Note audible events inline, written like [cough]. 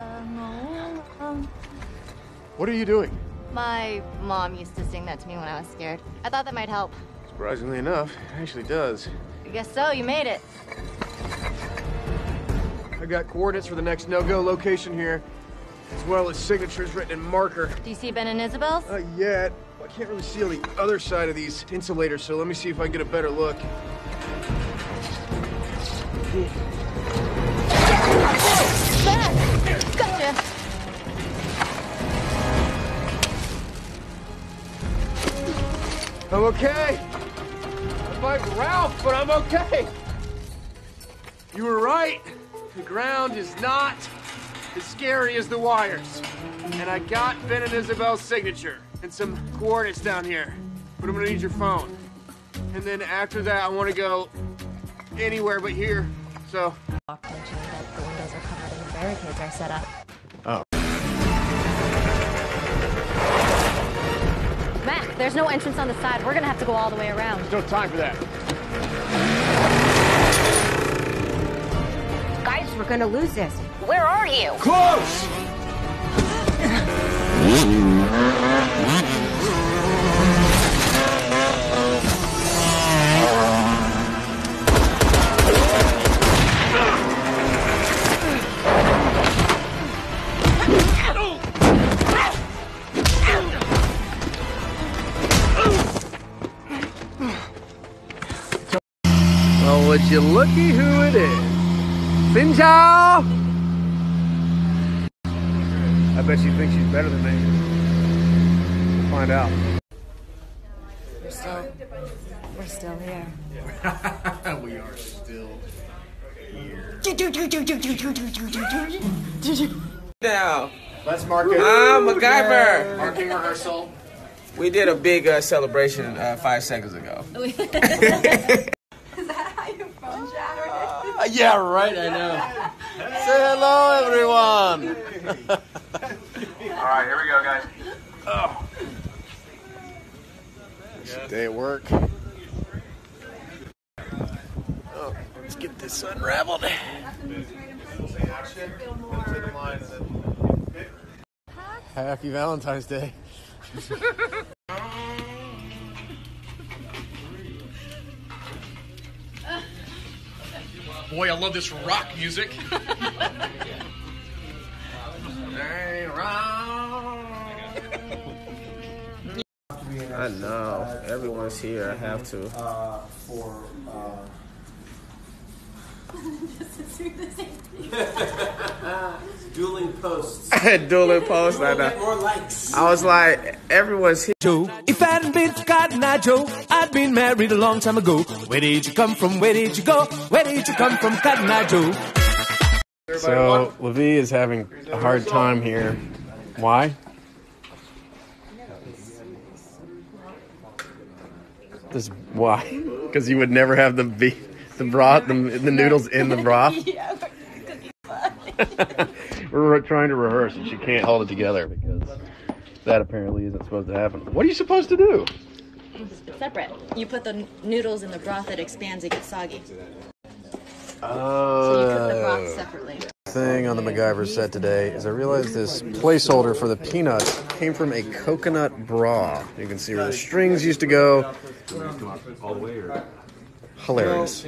No. Um, What are you doing? my mom used to sing that to me when I was scared. I thought that might help. Surprisingly enough, it actually does. I guess so. You made it. I got coordinates for the next no-go location here, as well as signatures written in marker. Do you see Ben and Isabel's? Not yet. I can't really see on the other side of these insulators, so let me see if I can get a better look. I'm okay. I'm like Ralph, but I'm okay. You were right. The ground is not as scary as the wires. And I got Ben and Isabel's signature and some coordinates down here. But I'm gonna need your phone. And then after that, I wanna go anywhere but here. So. The windows are covered and the barricades are set up. There's no entrance on the side. We're gonna have to go all the way around. There's No time for that. Guys, we're gonna lose this. Where are you? Close! [laughs] Well, would you looky who it is? Xin Chao! I bet she thinks she's better than me. We'll find out. We're still, we're still here. [laughs] we are still here. Now, Let's mark it. I'm MacGyver. Marking rehearsal. We did a big uh, celebration uh, five seconds ago. [laughs] [laughs] Uh, yeah, right, I know. Say hello, everyone. All right, here we go, guys. Day at work. Oh, let's get this unraveled. Happy Valentine's Day. [laughs] Boy, I love this rock music. [laughs] I know. Everyone's here. I have to. for uh, [laughs] dueling [laughs] posts. Dueling post. I know. More likes. I was like, everyone's here. Joe. If I hadn't been for Cotton Eye Joe, I'd been married a long time ago. Where did you come from? Where did you go? Where did you come from, Cotton Eye Joe? So, Levy is having a hard time here. Why? This why? [laughs] Because you would never have the the broth, the, the noodles in the broth. [laughs] [laughs] We're trying to rehearse, and she can't hold it together because that apparently isn't supposed to happen. What are you supposed to do? Separate. You put the noodles in the broth, it expands, it gets soggy. Oh. So you cook the broth separately. thing on the MacGyver set today is I realized this placeholder for the peanuts came from a coconut bra. You can see where the strings used to go. Hilarious.